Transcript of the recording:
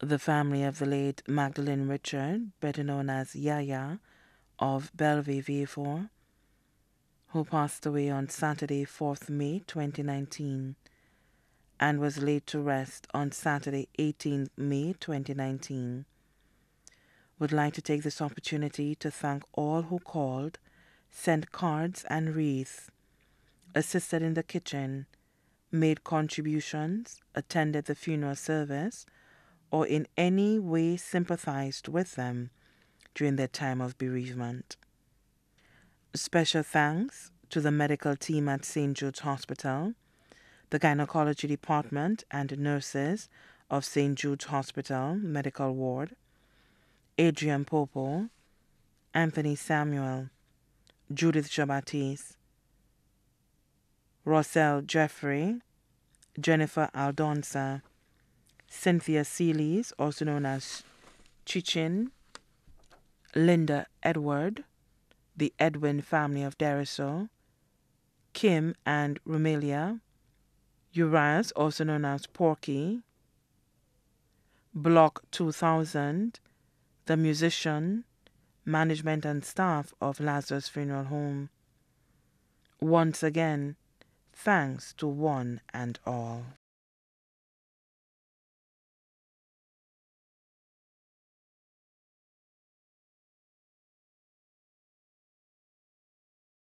the family of the late Magdalene Richard, better known as Yaya, of Bellevue, Vieux who passed away on Saturday, 4th May 2019, and was laid to rest on Saturday, 18th May 2019. Would like to take this opportunity to thank all who called, sent cards and wreaths, assisted in the kitchen, made contributions, attended the funeral service, or in any way sympathized with them during their time of bereavement. Special thanks to the medical team at St. Jude's Hospital, the gynecology department and nurses of St. Jude's Hospital Medical Ward, Adrian Popo, Anthony Samuel, Judith Jabatis, Rossell Jeffrey, Jennifer Aldonza, Cynthia Seelys, also known as Chichin, Linda Edward, the Edwin family of Deriso, Kim and Romelia, Urias, also known as Porky, Block 2000, the musician, management and staff of Lazarus Funeral Home. Once again, thanks to one and all.